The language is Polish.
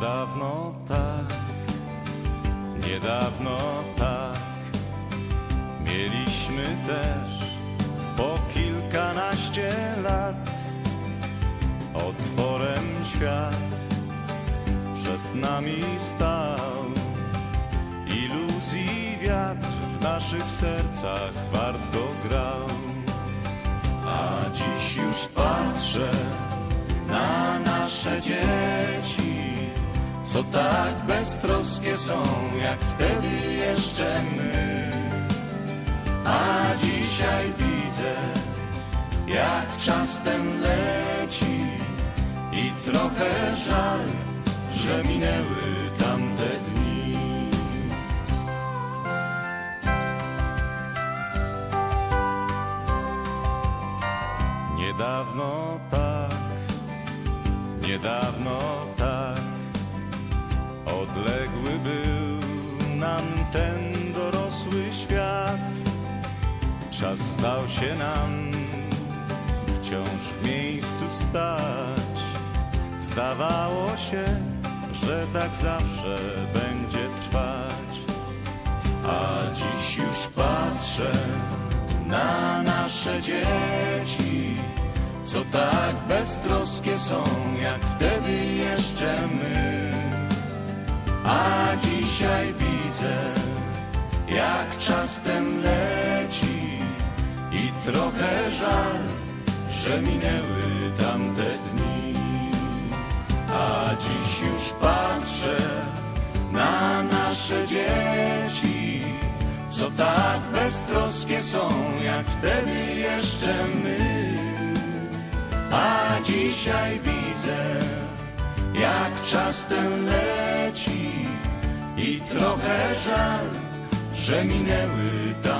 Niedawno tak, niedawno tak, mieliśmy też po kilkanaście lat. Otworem świat przed nami stał, iluzji wiatr w naszych sercach wartko grał. A dziś już patrzę na nasze dzieci, co tak beztroskie są, jak wtedy jeszcze my. A dzisiaj widzę, jak czas ten leci i trochę żal, że minęły tamte dni. Niedawno tak, niedawno ten dorosły świat. Czas zdał się nam wciąż w miejscu stać. Zdawało się, że tak zawsze będzie trwać. A dziś już patrzę na nasze dzieci, co tak beztroskie są, jak wtedy jeszcze my. A dzisiaj widzę, czas ten leci i trochę żal, że minęły tamte dni. A dziś już patrzę na nasze dzieci, co tak beztroskie są, jak wtedy jeszcze my. A dzisiaj widzę, jak czas ten leci i trochę żal, że minęły tamte dni.